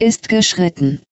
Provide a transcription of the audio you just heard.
ist geschritten.